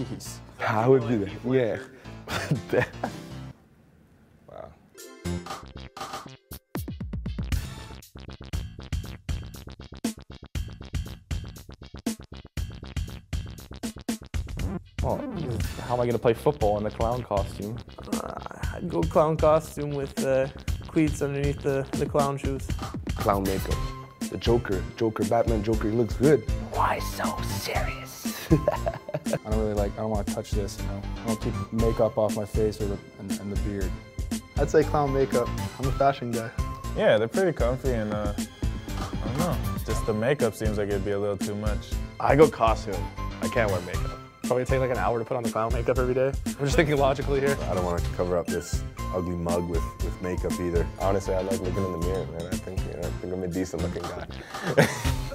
Jeez. I would do that. Yeah. Wow. Well, how am I gonna play football in the clown costume? Uh, I'd go clown costume with uh, cleats underneath the, the clown shoes. Clown makeup. The Joker, Joker, Batman Joker, he looks good. Why so serious? I don't like, I don't want to touch this, you know. I don't keep makeup off my face or the, and, and the beard. I'd say clown makeup. I'm a fashion guy. Yeah, they're pretty comfy and uh, I don't know. Just the makeup seems like it'd be a little too much. I go costume. I can't wear makeup. Probably take like an hour to put on the clown makeup every day. I'm just thinking logically here. I don't want to cover up this ugly mug with, with makeup either. Honestly, I like looking in the mirror, man. I think, you know, I think I'm a decent looking guy.